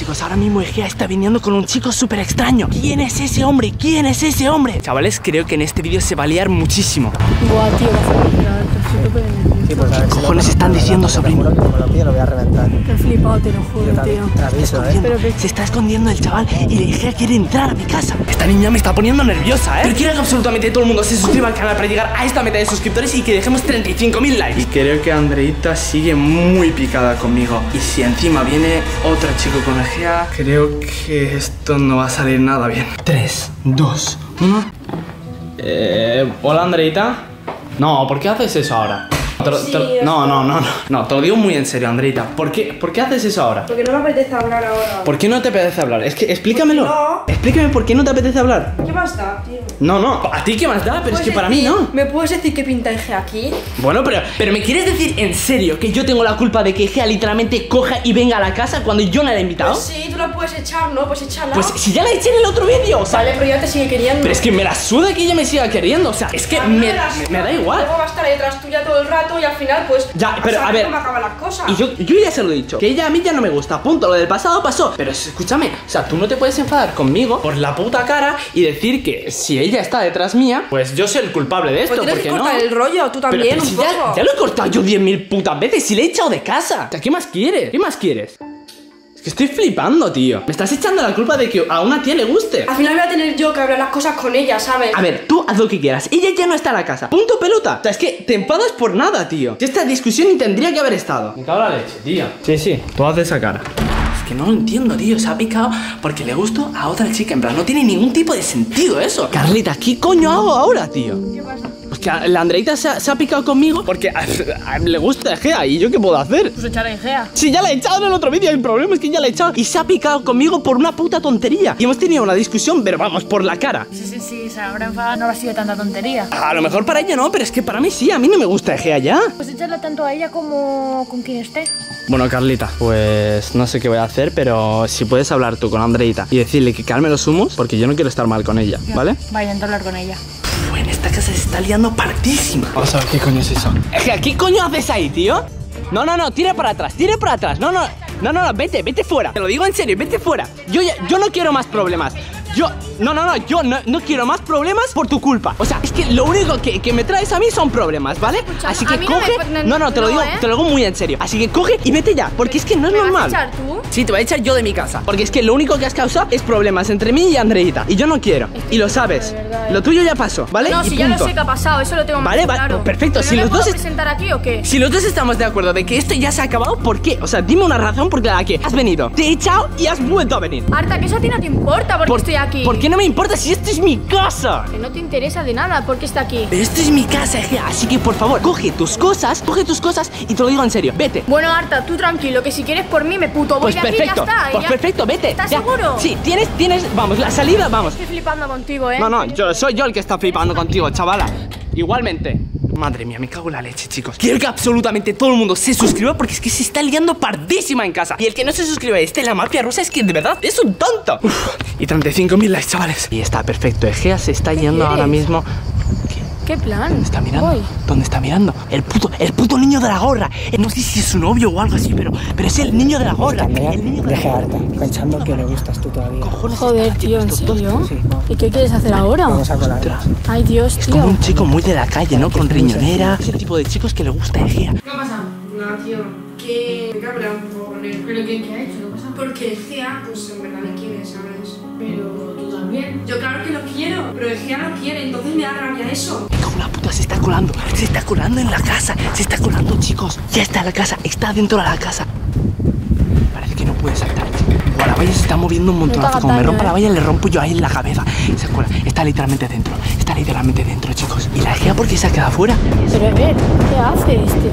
chicos, ahora mismo Egea está viniendo con un chico súper extraño. ¿Quién es ese hombre? ¿Quién es ese hombre? Chavales, creo que en este vídeo se va a liar muchísimo. Buah, tío, va a pues ¿Qué cojones están diciendo, que a reventar. Qué flipado, te lo juro, tío. ¿eh? Que- Se está escondiendo el chaval y Egea quiere entrar a mi casa. Esta niña me está poniendo nerviosa, ¿eh? Pero quiero que absolutamente todo el mundo se suscriba al canal para llegar a esta meta de suscriptores y que dejemos 35.000 likes. Y creo que Andreita sigue muy picada conmigo. Y si encima viene otro chico con Egea, creo que esto no va a salir nada bien. 3, 2, 1. Eh, hola Andreita. No, ¿por qué haces eso ahora? Sí, no, no, no, no, no, te lo digo muy en serio, Andreita. ¿Por qué, ¿Por qué haces eso ahora? Porque no me apetece hablar ahora. ¿Por qué no te apetece hablar? Es que explícamelo. No. Explícame por qué no te apetece hablar. ¿Qué más da, tío? No, no, a ti qué más da, pero es que para mí no. ¿Me puedes decir qué pinta Eje aquí? Bueno, pero, pero ¿me quieres decir en serio que yo tengo la culpa de que Gea literalmente coja y venga a la casa cuando yo no la he invitado? Pues sí, tú la puedes echar, ¿no? Pues échala. Pues si ya la eché en el otro vídeo, o sea, Vale, pero ya te sigue queriendo. pero es que me la suda que ella me siga queriendo, o sea, es que me, da igual. Luego va a estar ahí detrás tuya todo el rato y al final, pues. Ya, pero a ver. cómo acaban las cosas. Y yo, yo ya se lo he dicho, que ella a mí ya no me gusta, punto, lo del pasado pasó. Pero escúchame, o sea, tú no te puedes enfadar conmigo por la puta cara y decir que si ella está detrás mía, pues yo soy el culpable de esto, Pues tienes ¿por que qué no? el rollo, tú también, pero un si poco. ya, ya lo he cortado yo 10.000 putas veces, si le he echado de casa. O sea, ¿qué más quieres? ¿Qué más quieres? Es que estoy flipando, tío. Me estás echando la culpa de que a una tía le guste. Al final voy a tener yo que hablar las cosas con ella, ¿sabes? A ver, tú haz lo que quieras. Ella ya no está en la casa. Punto pelota. O sea, es que te enfadas por nada, tío. Esta discusión ni tendría que haber estado. Me cago en la leche, tío. Sí, sí. Tú haces esa cara. Es que no lo entiendo, tío. Se ha picado porque le gustó a otra chica. En plan, no tiene ningún tipo de sentido eso. Carlita, ¿qué coño hago ahora, tío? ¿Qué pasa? Que la Andreita se ha, se ha picado conmigo porque a- a- le gusta Egea. ¿Y yo qué puedo hacer? Pues echar a Egea. Si ya la he echado en el otro vídeo, el problema es que ya la he echado y se ha picado conmigo por una puta tontería. Y hemos tenido una discusión, pero vamos, por la cara. Sí, sí, sí, se habrá enfadado, no habrá sido tanta tontería. A lo mejor para ella no, pero es que para mí sí, a mí no me gusta Egea ya. Pues echarla tanto a ella como con quien esté. Bueno, Carlita, pues no sé qué voy a hacer, pero si puedes hablar tú con Andreita y decirle que calme los humos, porque yo no quiero estar mal con ella, ¿vale? Vaya, a hablar con ella. Casa se está liando partísima. Vamos a ver qué coño es eso. ¿qué coño haces ahí, tío? No, no, no, tira para atrás, tira para atrás. No, no, no, no, no, vete, vete fuera. Te lo digo en serio, vete fuera. Yo, ya- yo no quiero más problemas. Yo, no, no, no, yo no, no quiero más problemas por tu culpa. O sea, es que lo único que, que me traes a mí son problemas, ¿vale? Así que no coge. No, no, te lo digo, ¿eh? te lo digo muy en serio. Así que coge y vete ya, porque es que no es ¿Me vas a normal. echar tú? Sí, te voy a echar yo de mi casa. Porque es que lo único que has causado es problemas entre mí y Andreita. Y yo no quiero. Y lo sabes. verdad, ¿eh? Lo tuyo ya pasó, ¿vale? No, y si ya lo sé que ha pasado, eso lo tengo más Vale, vale, claro. perfecto, ¿Pero si no los me dos puedo est- presentar aquí o qué? Si los dos estamos de acuerdo de que esto ya se ha acabado, ¿por qué? O sea, dime una razón por la que has venido. Te he echado y has vuelto a venir. Arta, que eso a ti no te importa porque ¿Por, estoy aquí. ¿Por qué no me importa si esto es mi casa? Que no te interesa de nada porque está aquí. Pero esto es mi casa, Egea, así que por favor, coge tus cosas, coge tus cosas y te lo digo en serio, vete. Bueno, Arta, tú tranquilo, que si quieres por mí me puto voy Pues de aquí perfecto, ya está. pues ya- perfecto, vete. ¿Estás ya. seguro? Sí, tienes, tienes, vamos, la salida, vamos. Estoy flipando contigo, ¿eh? No, no, yo soy yo el que está flipando contigo, chavala. Igualmente. Madre mía, me cago en la leche, chicos. Quiero que absolutamente todo el mundo se suscriba porque es que se está liando pardísima en casa. Y el que no se suscribe a este, la mafia rusa, es que de verdad es un tonto. Uf, y 35.000 likes, chavales. Y está perfecto. Egea se está yendo ahora mismo. ¿Qué? ¿Qué plan? ¿Dónde está mirando? Voy. ¿Dónde está mirando? El puto, el puto niño de la gorra. No sé si es su novio o algo así, pero, pero es el niño de la gorra. El niño de la gorra. harta, pensando que le gustas tú todavía. Cojones Joder, tío, ¿en serio? Sí. ¿Y qué quieres hacer ahora? Vamos a colar. Ay, Dios, Es tío. como un chico muy de la calle, ¿no? Con riñonera. Es el tipo de chicos que le gusta Egea. ¿Qué pasa? Nada, tío. Que me cabrea un poco con él. ¿Pero qué, qué ha hecho? ¿Qué pasa? Porque Egea, pues en verdad me quiere, ¿sabes? Pero tú también. Yo claro que lo quiero, pero Egea no quiere, entonces me da rabia eso. La puta, se está colando. Se está colando en la casa. Se está colando, chicos. Ya está en la casa. Está dentro de la casa. Parece que no puede saltar. La valla se está moviendo un montonazo. hagas Como me rompa la ¿eh? valla, le rompo yo ahí en la cabeza. Se cuela. Está literalmente dentro. Está literalmente dentro, chicos. ¿Y la Egea por qué se ha quedado fuera? Pero a ver, ¿qué hace este?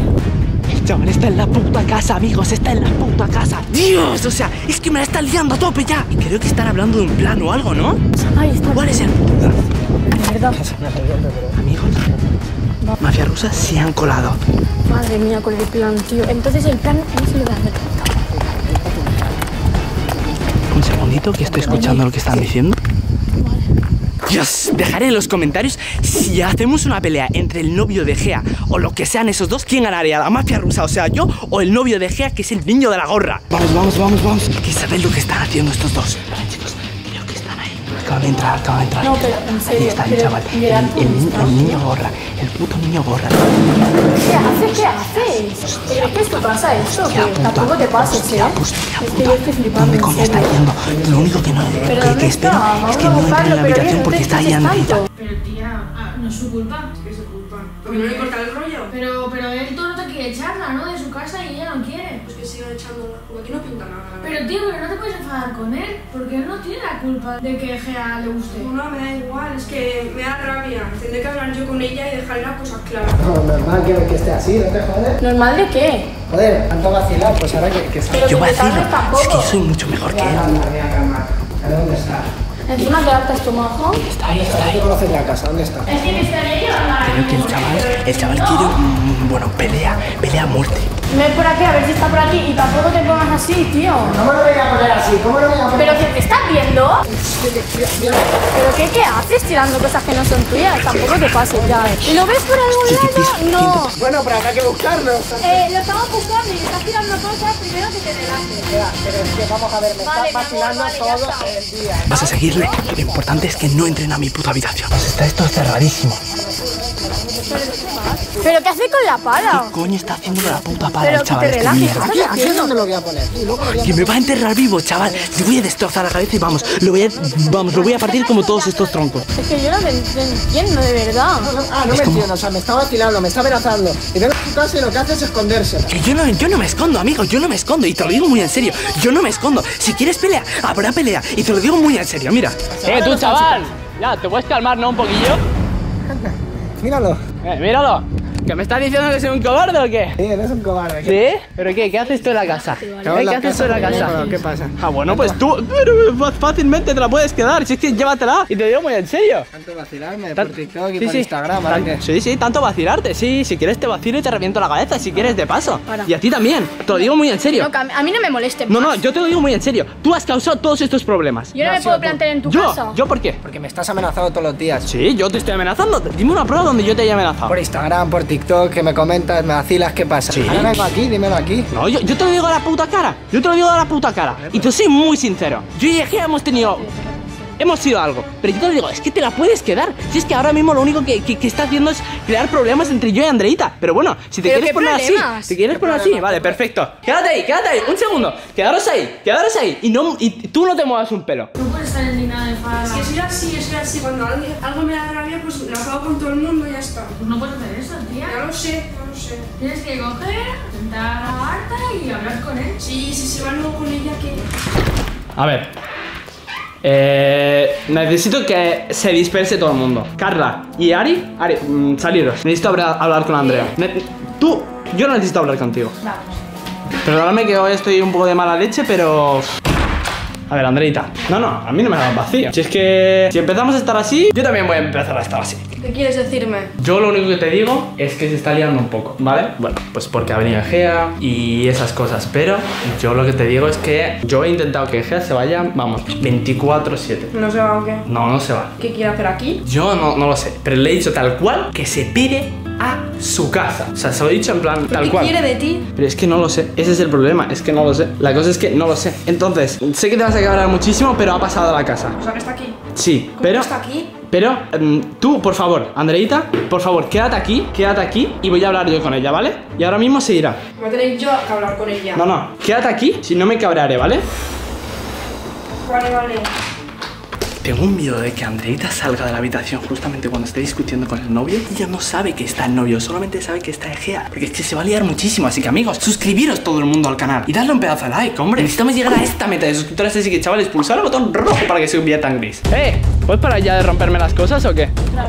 El chaval está en la puta casa, amigos, está en la puta casa. Dios, o sea, es que me la está liando a tope ya. Y creo que están hablando de un plan o algo, ¿no? Ahí está. ¿Cuál es el plan? Verdad. Amigos, mafia rusa se han colado. Madre mía, con el plan, tío. Entonces el plan no se lo voy a hacer. Un segundito que estoy escuchando lo que están diciendo. Dios, dejaré en los comentarios si hacemos una pelea entre el novio de Gea o lo que sean esos dos, ¿quién ganaría? ¿La mafia rusa, o sea, yo o el novio de Gea, que es el niño de la gorra? Vamos, vamos, vamos, vamos. Que sabéis lo que están haciendo estos dos. Acaban de entrar, acaban de entrar. No, pero en serio, Ahí está el chaval. El, Gerard, el ¿dónde ni- está, el niño gorra. El puto niño gorra. ¿Qué haces? ¿Qué haces? Pero es que esto pasa esto, que tampoco te pases, ¿eh? Es que yo estoy flipando, ¿Dónde coño está yendo? Lo único que no ¿Pero que, que espero es que a no entre en la habitación porque está ahí. Pero tía, ah, no es su culpa. Es que es su culpa. Porque no le corta el rollo. Pero, pero él todo no te quiere echarla, ¿no? De su casa y ella no quiere. Pues que siga echándola. Porque aquí no pinta nada. la Pero tío, pero no te puedes enfadar con él, porque él no tiene la culpa de que Gea le guste. No, me da igual. Es que me da rabia. Tendré que hablar yo con ella y dejar las cosas claras. No, normal que, que esté así, no te jodes. ¿Normal de qué? Joder, tanto vacilar, pues ahora que, que Pero Yo vacilo. Es que yo soy mucho mejor que él. Calma, calma, calma. ¿A dónde está? Encima que hartas tu majo. Está ahí, está ¿Tú ahí. conoces la casa? ¿Dónde está? Es que me estaría llevando a Creo que el chaval, el chaval quiere, mm, bueno, pelea, pelea a muerte. Ven por aquí a ver si está por aquí y tampoco te pongas así, tío. No me lo voy a poner así, ¿cómo no me voy a poner ¿Pero que te estás viendo? ¿Pero qué, qué haces tirando cosas que no son tuyas? Tampoco te pases ya. ¿Y lo ves por algún lado? No. Bueno, pero habrá que buscarlo. Eh, lo estamos buscando y estás tirando cosas primero que te relajes. Pero es que vamos a ver, me Vale, estás vacilando vale, todo está. el día. Vas a seguirle. Lo importante es que no entren a mi puta habitación. Pues está esto cerradísimo. ¿Pero qué hace con la pala? ¿Qué coño está haciendo la puta para Pero el que chaval? te este relajes. mierda? Aquí, aquí es donde lo voy a poner. Y luego lo voy a Que me va a enterrar vivo, chaval. Le voy a destrozar la cabeza y vamos, lo voy a, vamos, lo voy a partir como todos estos troncos. Es que yo no te entiendo de verdad. Ah, no me entiendo, o sea, me está vacilando, me está amenazando. Y vengo a su casa y lo que hace es esconderse. Que yo no, yo no me escondo, amigo, yo no me escondo. Y te lo digo muy en serio. Yo no me escondo. Si quieres pelea, habrá pelea. Y te lo digo muy en serio, mira. Eh, tú chaval, ya, ¿te puedes calmar, no? Un poquillo. Míralo. Eh, míralo. ¿Que me estás diciendo que soy un cobarde o qué? Sí, eres un cobarde. ¿Sí? ¿Pero qué? ¿Qué haces tú en la casa? ¿Eh? ¿Qué la haces tú en la casa, ¿Qué pasa? Ah, bueno, pues tú fácilmente te la puedes quedar. Si es que llévatela. Y te digo muy en serio. Tanto vacilarme por TikTok y sí, por sí. Instagram. Sí, sí, tanto vacilarte. Sí, si quieres te vacilo y te reviento la cabeza. Si quieres de paso. Para. Y a ti también. Te lo digo muy en serio. A mí- no me moleste No, no, yo te lo digo muy en serio. Tú has causado todos estos problemas. Yo no me puedo plantear en tu ¿Yo? casa. ¿Yo por qué? Porque me estás amenazando todos los días. Sí, yo te estoy amenazando. Dime una prueba donde yo te haya amenazado. Por Instagram, por TikTok, que me comentas, me vacilas, ¿qué pasa? Sí. Ahora vengo aquí, dímelo aquí. No, yo, yo te lo digo a la puta cara. Yo te lo digo a la puta cara. Y te soy muy sincero. Yo y Egea hemos tenido. Hemos sido algo. Pero yo te lo digo, es que te la puedes quedar. Si es que ahora mismo lo único que, que- que está haciendo es crear problemas entre yo y Andreita. Pero bueno, si te ¿Pero quieres poner problemas? así. ¿Te quieres poner así? Vale, perfecto. Quédate ahí, quédate ahí. Un segundo. Quedaros ahí, quedaros ahí. Y, no, y tú no te muevas un pelo. No puedes estar indignada Es que soy así, soy así. Cuando alguien- algo me da rabia, pues lo acabo con todo el mundo y ya está. Pues no puedes hacer eso, tía. Ya lo sé, ya lo sé. Tienes que coger, sentar a Marta y hablar con él. Sí, si se va luego con ella, que A ver. Eh, necesito que se disperse todo el mundo. Carla y Ari, Ari, mm, saliros. Necesito hablar, hablar con Andrea. Ne- tú, yo no necesito hablar contigo. Perdóname que hoy estoy un poco de mala leche, pero. A ver, Andreita. No, no, a mí no me da vacío. Si es que si empezamos a estar así, yo también voy a empezar a estar así. ¿Qué quieres decirme? Yo lo único que te digo es que se está liando un poco, ¿vale? Bueno, pues porque ha venido Gea y esas cosas, pero yo lo que te digo es que yo he intentado que Gea se vaya, vamos, 24-7. ¿No se va o qué? No, no se va. ¿Qué quiere hacer aquí? Yo no, no lo sé, pero le he dicho tal cual que se pide a su casa. O sea, se lo he dicho en plan tal ¿Qué cual. quiere de ti? Pero es que no lo sé, ese es el problema, es que no lo sé. La cosa es que no lo sé. Entonces, sé que te vas a cabrar muchísimo, pero ha pasado a la casa. O sea, que está aquí. Sí, ¿Cómo pero... está aquí? Pero em, tú, por favor, Andreita, por favor, quédate aquí, quédate aquí y voy a hablar yo con ella, ¿vale? Y ahora mismo se irá. Voy a tener yo que hablar con ella. No, no, quédate aquí, si no me cabraré, ¿vale? Vale, vale. Tengo un miedo de que Andreita salga de la habitación justamente cuando esté discutiendo con el novio. Ella no sabe que está el novio, solamente sabe que está Egea. Porque es que se va a liar muchísimo. Así que amigos, suscribiros todo el mundo al canal y darle un pedazo de like, hombre. Necesitamos llegar a esta meta de suscriptores. Así que chavales, pulsar el botón rojo para que se convierta en gris. ¡Eh! ¿Puedes parar ya de romperme las cosas o qué? Vez.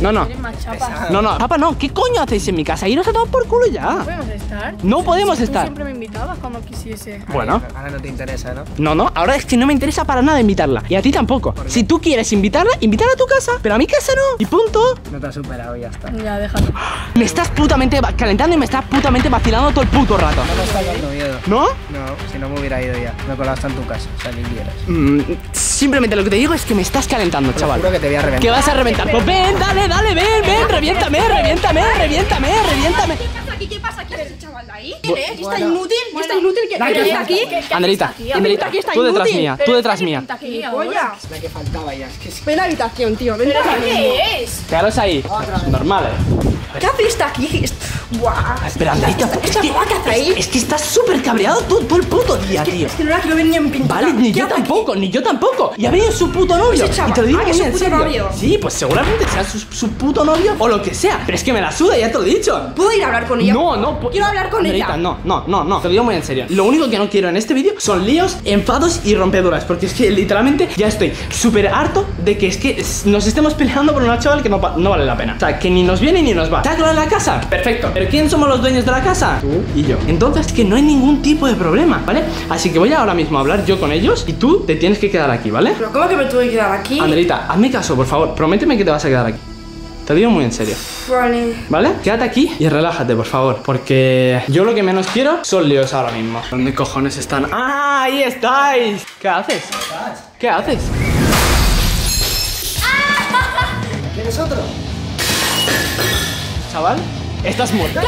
No, no. Más. No, no. Papá, no. ¿Qué coño hacéis en mi casa? Iros a tomar por culo ya. ¿Podemos estar? No podemos Tú estar. siempre me invitabas cuando quisiese. Bueno. Ahora no te interesa, ¿no? No, no, ahora es que no me interesa para nada invitarla. Y a ti tampoco. Si tú quieres invitarla, invítala a tu casa. Pero a mi casa no. Y punto. No te has superado y ya está. Ya, déjalo. Me estás putamente calentando y me estás putamente vacilando todo el puto rato. No me está dando miedo. ¿No? No, si no me hubiera ido ya. Me he colado hasta en tu casa, o sea, ni vieras. Mm, simplemente lo que te digo es que me estás calentando, Te chaval. juro que te voy a reventar. ¿Qué vas a reventar? Pues ven, dale, dale, ven, ven, reviéntame, reviéntame, reviéntame, reviéntame. ¿Qué pasa aquí? ¿Qué pasa aquí? ¿Ves el chaval de ahí? ¿Quién es? ¿Está Bueno. inútil? ¿Está inútil? ¿Qué qué está aquí? Aquí está tú detrás mía, tú detrás mía. Es la que faltaba ya. Es que sí. Ven a la habitación, tío. Ven ¿Pero para qué aquí. es? Quedaros ahí. Normales. ¿Qué hace esta aquí? Buah. Pero Andreita, Esta- es que, ahí. es que estás súper cabreado todo, todo el puto día, tío. Es que no la quiero ver ni en pintura. Vale, ni ¿Qué yo tampoco, ni yo tampoco. Y ha venido su puto novio. Y te lo digo ah, que muy es su en puto serio. novio. Sí, pues seguramente sea su, su puto novio o lo que sea. Pero es que me la suda, ya te lo he dicho. ¿Puedo ir a hablar con ella? No, no, pu- Quiero hablar con ella. No, no, no, no. Te lo digo muy en serio. Lo único que no quiero en este vídeo son líos, enfados y rompeduras. Porque es que literalmente ya estoy súper harto de que es que nos estemos peleando por una chaval que no, no vale la pena. O sea, que ni nos viene ni nos va. ¿Está claro la casa? Perfecto. ¿Pero quién somos los dueños de la casa? Tú y yo. Entonces, que no hay ningún tipo de problema, ¿vale? Así que voy ahora mismo a hablar yo con ellos y tú te tienes que quedar aquí, ¿vale? ¿Pero cómo que me tuve que quedar aquí? Andreita, hazme caso, por favor. Prométeme que te vas a quedar aquí. Te digo muy en serio. Vale. ¿Vale? Quédate aquí y relájate, por favor. Porque yo lo que menos quiero son líos ahora mismo. ¿Dónde cojones están? ¡Ah! ¡Ahí estáis! ¿Qué haces? ¿Qué haces? ¿Quieres otro? Chaval, estás muerto.